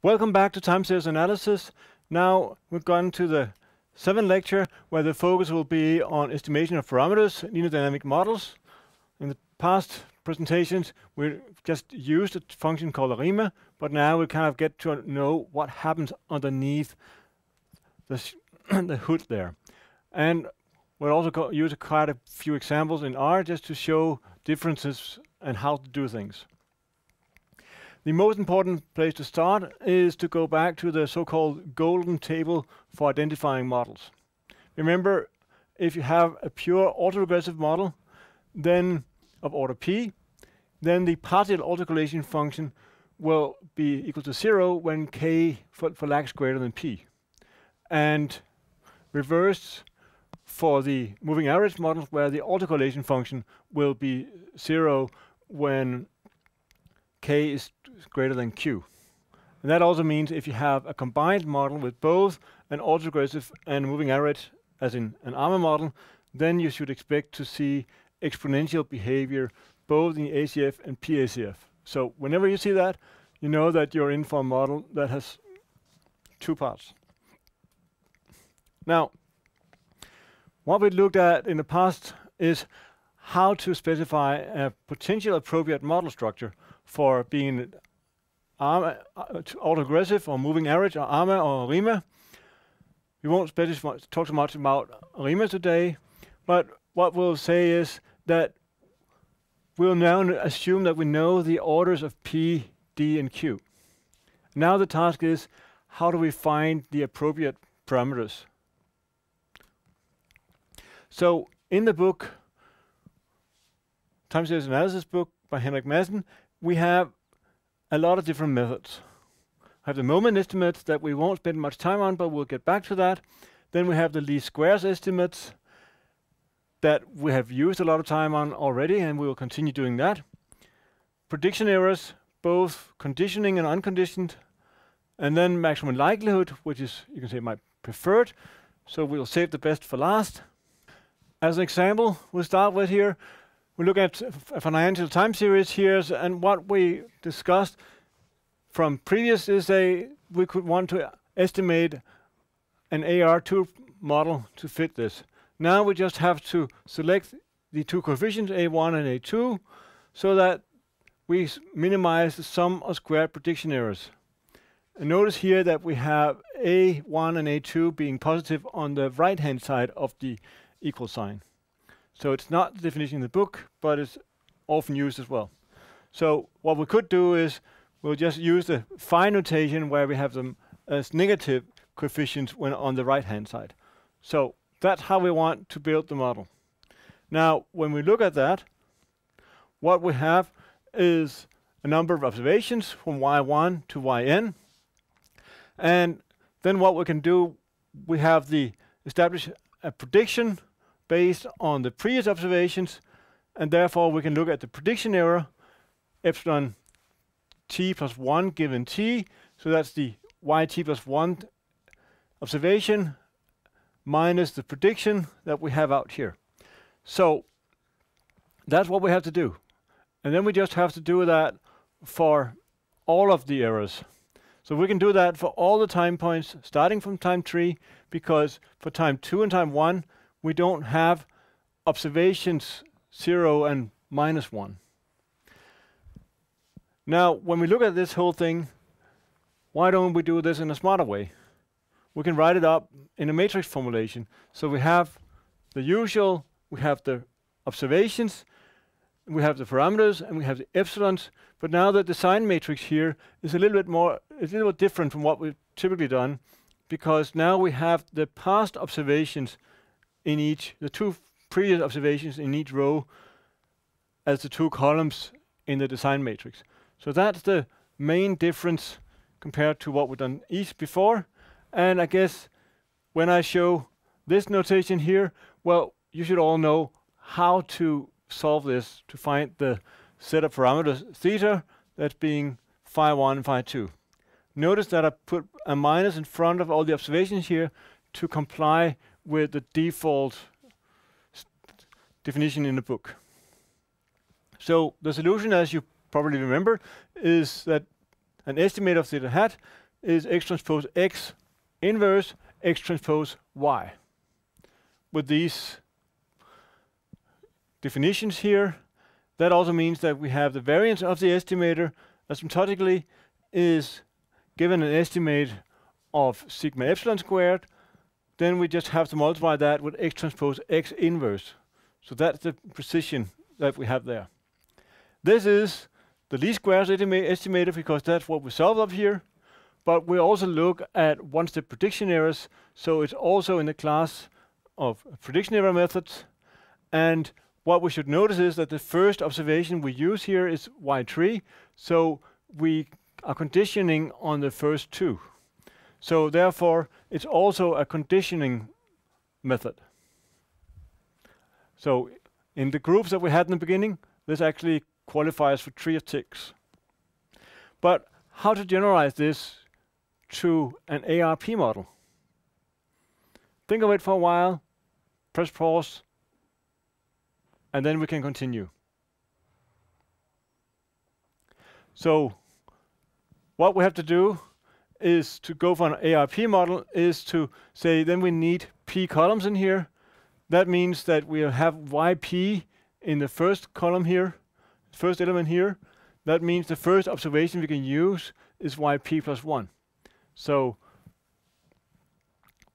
Welcome back to time series analysis. Now we've gone to the seventh lecture where the focus will be on estimation of parameters in dynamic models. In the past presentations, we just used a function called ARIMA, but now we kind of get to know what happens underneath the, the hood there. And we'll also use quite a few examples in R just to show differences and how to do things. The most important place to start is to go back to the so-called golden table for identifying models. Remember, if you have a pure autoregressive model, then of order p, then the partial autocorrelation function will be equal to zero when k for, for lags greater than p. And reverse for the moving average models where the autocorrelation function will be zero when k is greater than q. And that also means if you have a combined model with both an autoregressive and moving average, as in an ARMA model, then you should expect to see exponential behavior both in ACF and PACF. So whenever you see that, you know that you're in for a model that has two parts. Now, what we looked at in the past is how to specify a potential appropriate model structure for being ARMA, uh, autoregressive or moving average or ARMA or RIMA. We won't specify much talk so much about RIMA today, but what we'll say is that we'll now assume that we know the orders of P, D, and Q. Now the task is, how do we find the appropriate parameters? So in the book, time series analysis book by Henrik Madsen, we have a lot of different methods. I have the moment estimates that we won't spend much time on, but we'll get back to that. Then we have the least squares estimates that we have used a lot of time on already, and we will continue doing that. Prediction errors, both conditioning and unconditioned. And then maximum likelihood, which is, you can say, my preferred. So we'll save the best for last. As an example, we'll start with here we look at a financial time series here, and what we discussed from previous is a we could want to estimate an AR2 model to fit this. Now we just have to select the two coefficients A1 and A2 so that we minimize the sum of squared prediction errors. And notice here that we have A1 and A2 being positive on the right hand side of the equal sign. So it's not the definition in the book, but it's often used as well. So what we could do is we'll just use the phi notation where we have them as negative coefficients when on the right-hand side. So that's how we want to build the model. Now, when we look at that, what we have is a number of observations from y1 to yn. And then what we can do, we have the establish a prediction based on the previous observations, and therefore we can look at the prediction error, epsilon t plus 1 given t, so that's the yt plus 1 observation minus the prediction that we have out here. So that's what we have to do. And then we just have to do that for all of the errors. So we can do that for all the time points starting from time 3 because for time 2 and time 1 we don't have observations 0 and minus 1. Now, when we look at this whole thing, why don't we do this in a smarter way? We can write it up in a matrix formulation. So we have the usual, we have the observations, we have the parameters, and we have the epsilons. But now the design matrix here is a little bit more, a little bit different from what we've typically done, because now we have the past observations in each, the two previous observations in each row as the two columns in the design matrix. So that's the main difference compared to what we've done each before. And I guess when I show this notation here, well, you should all know how to solve this to find the set of parameters theta that's being phi 1 and phi 2. Notice that I put a minus in front of all the observations here to comply with the default definition in the book. So the solution, as you probably remember, is that an estimate of theta hat is x transpose x inverse x transpose y. With these definitions here, that also means that we have the variance of the estimator asymptotically is given an estimate of sigma epsilon squared, then we just have to multiply that with x transpose x inverse. So that's the precision that we have there. This is the least squares estimator because that's what we solved up here. But we also look at one-step prediction errors. So it's also in the class of prediction error methods. And what we should notice is that the first observation we use here is y3. So we are conditioning on the first two. So therefore, it's also a conditioning method. So in the groups that we had in the beginning, this actually qualifies for three of ticks. But how to generalize this to an ARP model? Think of it for a while, press pause, and then we can continue. So what we have to do is to go for an ARP model is to say then we need P columns in here. That means that we have YP in the first column here, first element here. That means the first observation we can use is YP plus 1. So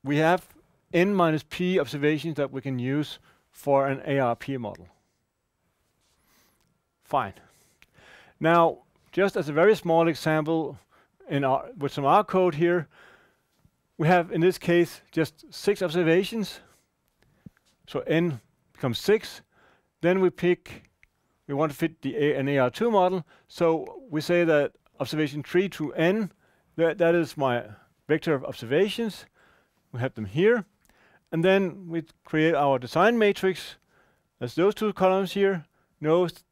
we have n minus p observations that we can use for an ARP model. Fine. Now, just as a very small example, in with some R code here. We have, in this case, just six observations. So n becomes six. Then we pick, we want to fit the A an AR2 model. So we say that observation 3 to n, that, that is my vector of observations. We have them here. And then we create our design matrix as those two columns here. Knows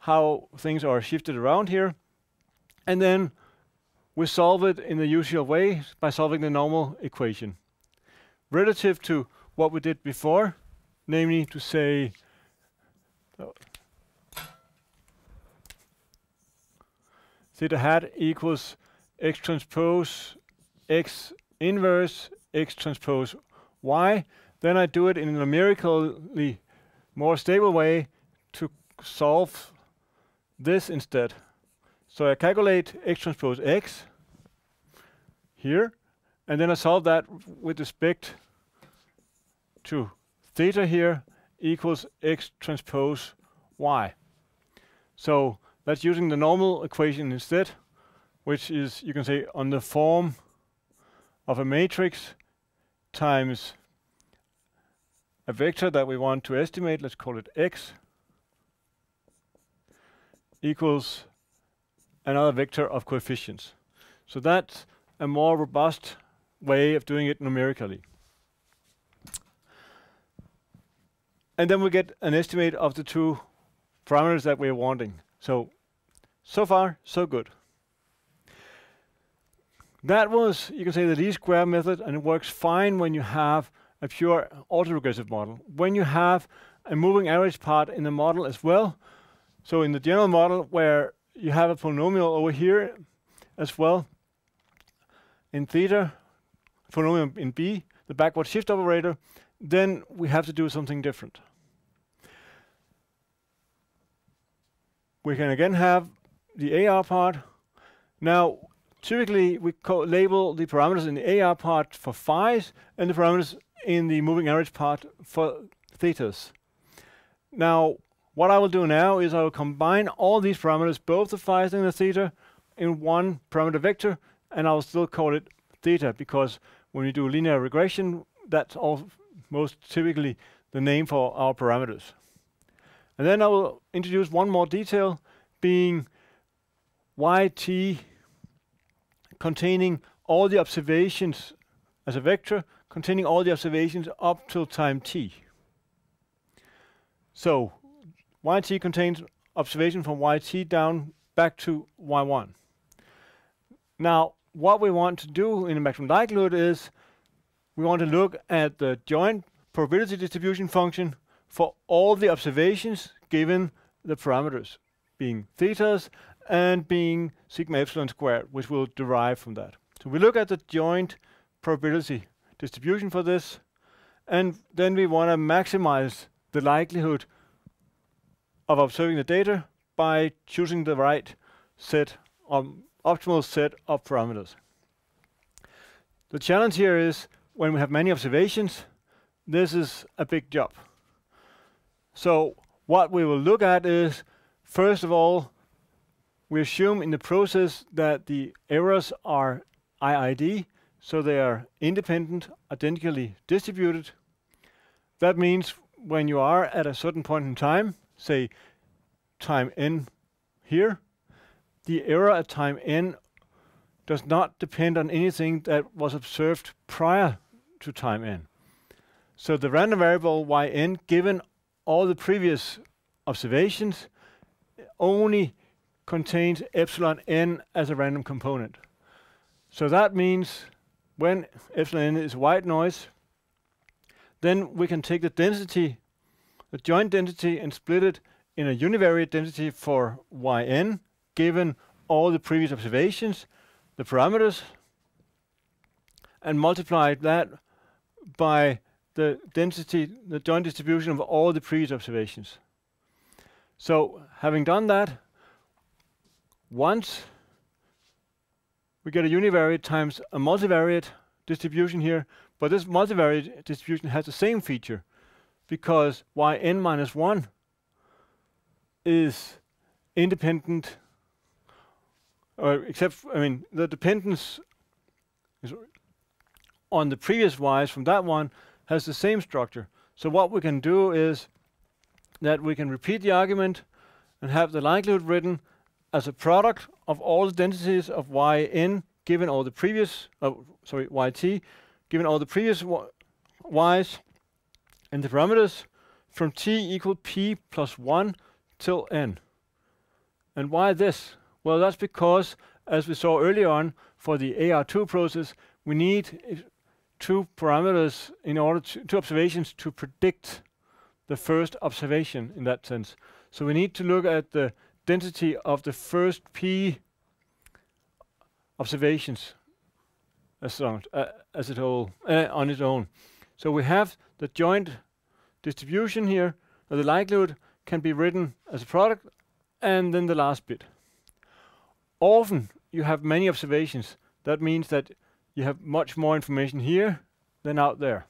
how things are shifted around here. And then we solve it in the usual way by solving the normal equation. Relative to what we did before, namely to say theta hat equals x transpose x inverse x transpose y, then I do it in a numerically more stable way to solve this instead. So I calculate x transpose x here, and then I solve that with respect to theta here equals x transpose y. So that's using the normal equation instead, which is, you can say, on the form of a matrix times a vector that we want to estimate, let's call it x, equals another vector of coefficients. So that's a more robust way of doing it numerically. And then we get an estimate of the two parameters that we're wanting. So, so far, so good. That was, you can say, the least square method, and it works fine when you have a pure autoregressive model. When you have a moving average part in the model as well, so in the general model where you have a polynomial over here as well, in theta, polynomial in B, the backward shift operator, then we have to do something different. We can again have the AR part. Now, typically we label the parameters in the AR part for phi's and the parameters in the moving average part for thetas. Now, what I will do now is I will combine all these parameters, both the phi's and the theta, in one parameter vector and I'll still call it theta because when we do linear regression, that's most typically the name for our parameters. And then I will introduce one more detail being yt containing all the observations as a vector containing all the observations up till time t. So yt contains observation from yt down back to y1. Now, what we want to do in a maximum likelihood is we want to look at the joint probability distribution function for all the observations given the parameters being thetas and being sigma epsilon squared, which we'll derive from that. So we look at the joint probability distribution for this, and then we want to maximize the likelihood of observing the data by choosing the right set, um, optimal set of parameters. The challenge here is when we have many observations, this is a big job. So what we will look at is, first of all, we assume in the process that the errors are IID, so they are independent, identically distributed. That means when you are at a certain point in time, say time n here, the error at time n does not depend on anything that was observed prior to time n. So the random variable yn, given all the previous observations, only contains epsilon n as a random component. So that means when epsilon n is white noise, then we can take the density, the joint density, and split it in a univariate density for yn, given all the previous observations, the parameters, and multiply that by the density, the joint distribution of all the previous observations. So having done that, once we get a univariate times a multivariate distribution here, but this multivariate distribution has the same feature because yn minus 1 is independent, or except, I mean, the dependence is on the previous y's from that one has the same structure. So what we can do is that we can repeat the argument and have the likelihood written as a product of all the densities of yn given all the previous, uh, sorry, yt, given all the previous y's and the parameters from t equal p plus 1 till n. And why this? Well, that's because, as we saw earlier on, for the AR2 process, we need two parameters in order to, two observations to predict the first observation in that sense. So we need to look at the density of the first p observations as, uh, as it whole, uh, on its own. So we have the joint distribution here, the likelihood can be written as a product, and then the last bit. Often you have many observations. That means that you have much more information here than out there.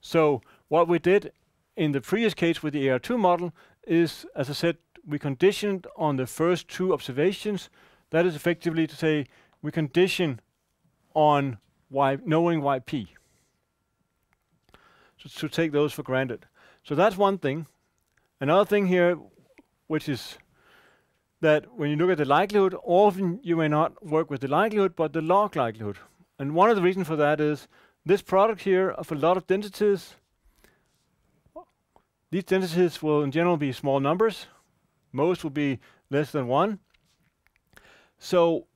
So what we did in the previous case with the AR2 model is, as I said, we conditioned on the first two observations. That is effectively to say we condition on y, knowing yp. So to take those for granted. So that's one thing. Another thing here, which is that when you look at the likelihood, often you may not work with the likelihood, but the log likelihood. And one of the reasons for that is this product here of a lot of densities, these densities will in general be small numbers. Most will be less than one. So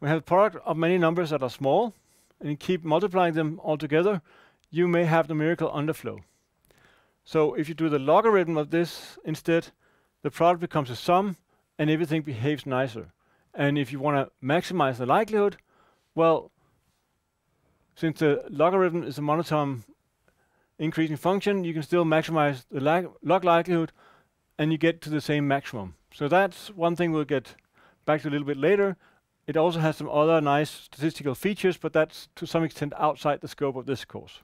we have a product of many numbers that are small, and you keep multiplying them all together, you may have numerical underflow. So if you do the logarithm of this instead, the product becomes a sum, and everything behaves nicer. And if you want to maximize the likelihood, well, since the logarithm is a monotone increasing function, you can still maximize the log likelihood, and you get to the same maximum. So that's one thing we'll get back to a little bit later. It also has some other nice statistical features, but that's to some extent outside the scope of this course.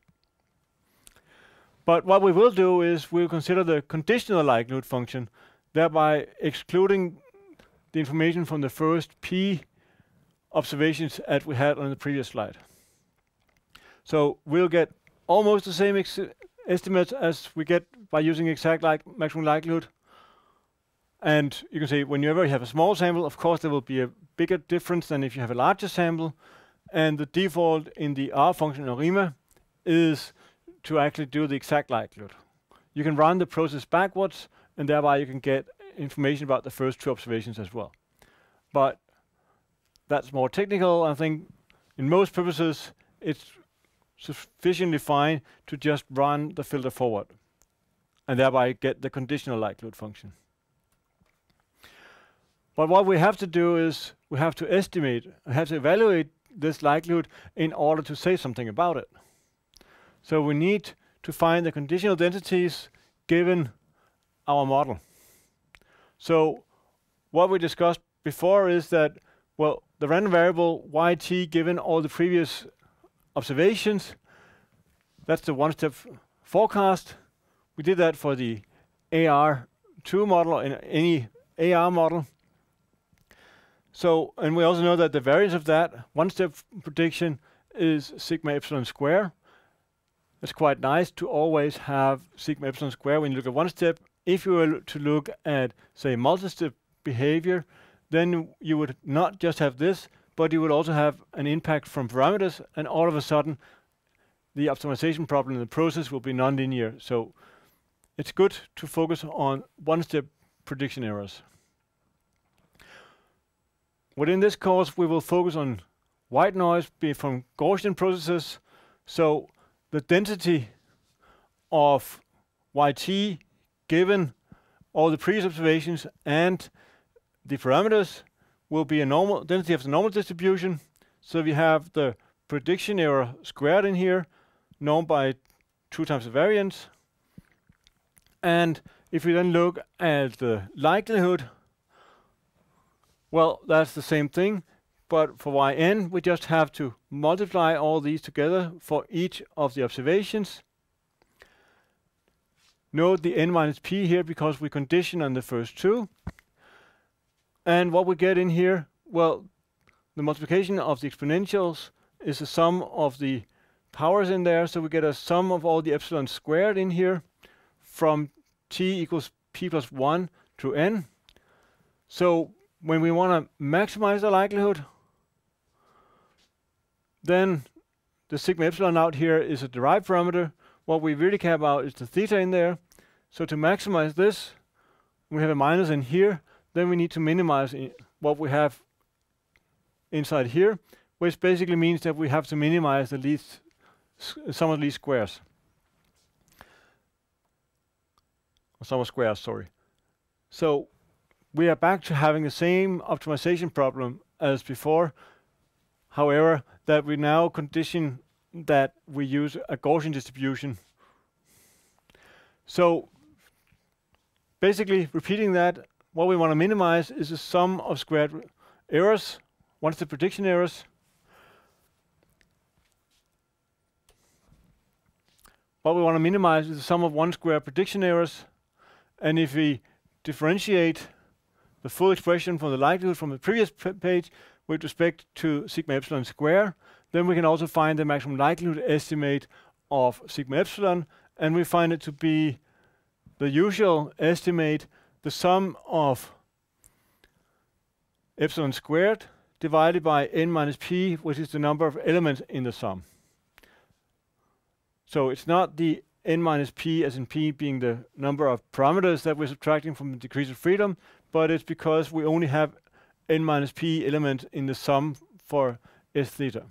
But what we will do is we'll consider the conditional likelihood function, thereby excluding the information from the first p observations that we had on the previous slide. So we'll get almost the same estimates as we get by using exact like maximum likelihood. And you can say whenever you have a small sample, of course there will be a bigger difference than if you have a larger sample. And the default in the R function in ARIMA is to actually do the exact likelihood. You can run the process backwards, and thereby you can get information about the first two observations as well. But that's more technical. I think in most purposes, it's sufficiently fine to just run the filter forward and thereby get the conditional likelihood function. But what we have to do is we have to estimate, we have to evaluate this likelihood in order to say something about it. So we need to find the conditional densities given our model. So what we discussed before is that, well, the random variable yt given all the previous observations, that's the one-step forecast. We did that for the AR2 model and any AR model. So, and we also know that the variance of that one-step prediction is sigma epsilon square. It's quite nice to always have sigma epsilon square when you look at one step. If you were to look at, say, multi-step behavior, then you would not just have this, but you would also have an impact from parameters, and all of a sudden, the optimization problem in the process will be nonlinear. So it's good to focus on one-step prediction errors. Within this course, we will focus on white noise be from Gaussian processes. So the density of yt given all the previous observations and the parameters will be a normal density of the normal distribution. So we have the prediction error squared in here, known by two times the variance. And if we then look at the likelihood well, that's the same thing, but for yn, we just have to multiply all these together for each of the observations. Note the n minus p here because we condition on the first two. And what we get in here, well, the multiplication of the exponentials is the sum of the powers in there, so we get a sum of all the epsilon squared in here from t equals p plus 1 to n. So when we want to maximize the likelihood, then the sigma epsilon out here is a derived parameter. What we really care about is the theta in there. So to maximize this, we have a minus in here. Then we need to minimize what we have inside here, which basically means that we have to minimize the least sum of least squares. Sum of squares, sorry. So we are back to having the same optimization problem as before. However, that we now condition that we use a Gaussian distribution. So basically repeating that, what we want to minimize is the sum of squared errors, is the prediction errors. What we want to minimize is the sum of one square prediction errors. And if we differentiate the full expression from the likelihood from the previous page with respect to sigma epsilon square. Then we can also find the maximum likelihood estimate of sigma epsilon, and we find it to be the usual estimate, the sum of epsilon squared divided by n minus p, which is the number of elements in the sum. So it's not the n minus p as in p being the number of parameters that we're subtracting from the degrees of freedom, but it's because we only have n minus p element in the sum for s theta.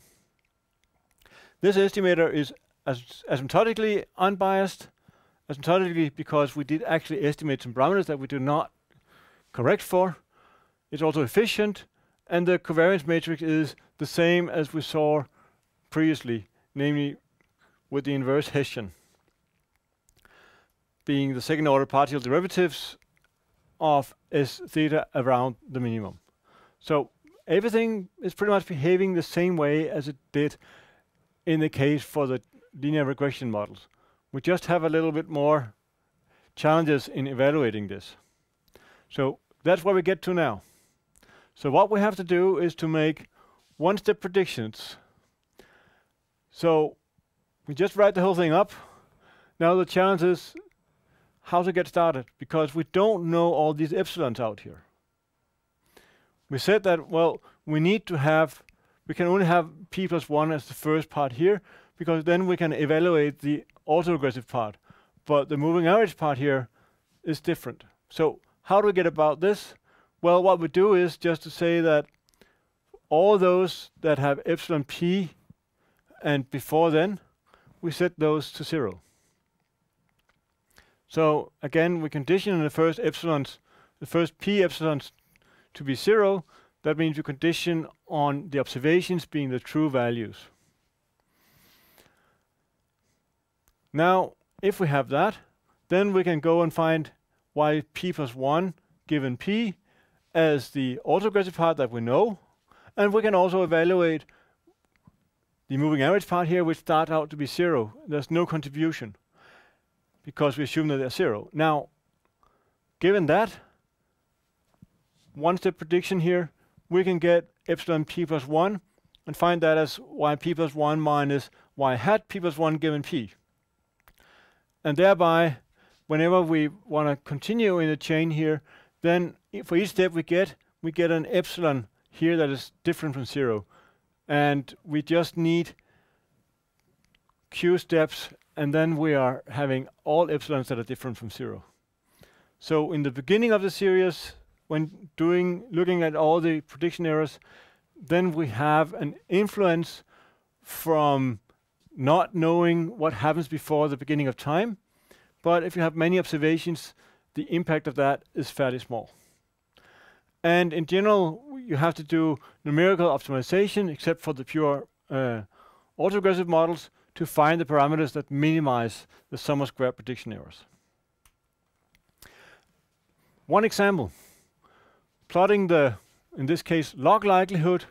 This estimator is as asymptotically unbiased, asymptotically because we did actually estimate some parameters that we do not correct for. It's also efficient, and the covariance matrix is the same as we saw previously, namely with the inverse Hessian being the second order partial derivatives of s theta around the minimum. So everything is pretty much behaving the same way as it did in the case for the linear regression models. We just have a little bit more challenges in evaluating this. So that's where we get to now. So what we have to do is to make one-step predictions. So we just write the whole thing up. Now the challenge is how to get started because we don't know all these epsilons out here. We said that, well, we need to have, we can only have p plus 1 as the first part here because then we can evaluate the autoregressive part. But the moving average part here is different. So how do we get about this? Well, what we do is just to say that all those that have epsilon p and before then, we set those to zero. So again, we condition the first epsilons, the first p epsilons to be zero, that means we condition on the observations being the true values. Now, if we have that, then we can go and find y p plus 1 given p as the autoregressive part that we know, and we can also evaluate the moving average part here, which starts out to be zero. There's no contribution because we assume that they're zero. Now, given that, one step prediction here, we can get epsilon p plus 1 and find that as y p plus 1 minus y hat p plus 1 given p. And thereby, whenever we want to continue in the chain here, then for each step we get, we get an epsilon here that is different from zero. And we just need q steps, and then we are having all epsilons that are different from zero. So in the beginning of the series, when doing looking at all the prediction errors, then we have an influence from not knowing what happens before the beginning of time. But if you have many observations, the impact of that is fairly small. And in general, you have to do numerical optimization, except for the pure uh, autoregressive models, to find the parameters that minimize the sum of square prediction errors. One example, plotting the, in this case, log likelihood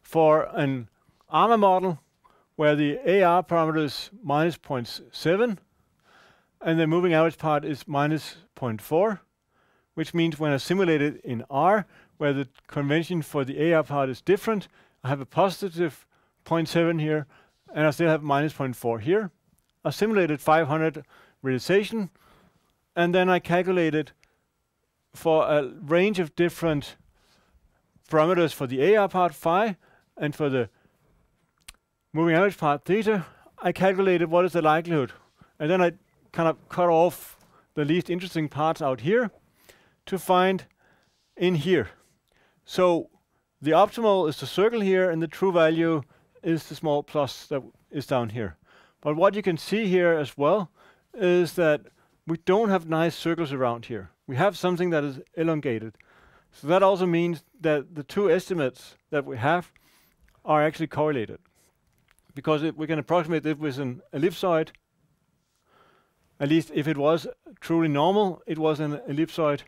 for an ARMA model where the AR parameter is minus 0.7 and the moving average part is minus 0.4, which means when I simulate it in R, where the convention for the AR part is different, I have a positive 0.7 here, and I still have minus 0.4 here. I simulated 500 realization, and then I calculated for a range of different parameters for the AR part phi and for the moving average part theta, I calculated what is the likelihood. And then I kind of cut off the least interesting parts out here to find in here. So the optimal is the circle here, and the true value is the small plus that is down here. But what you can see here as well is that we don't have nice circles around here. We have something that is elongated. So that also means that the two estimates that we have are actually correlated. Because we can approximate it with an ellipsoid. At least if it was truly normal, it was an ellipsoid.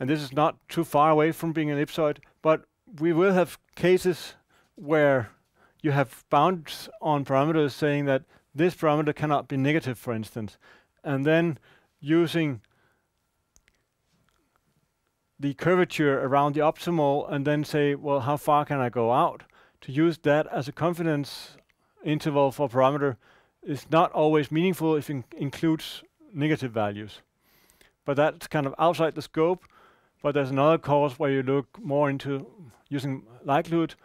And this is not too far away from being an ellipsoid, but we will have cases where you have bounds on parameters saying that this parameter cannot be negative, for instance. And then using the curvature around the optimal and then say, well, how far can I go out? To use that as a confidence interval for parameter is not always meaningful if it includes negative values. But that's kind of outside the scope. But there's another course where you look more into using likelihood,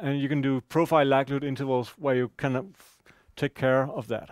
and you can do profile likelihood intervals where you kind of uh, take care of that.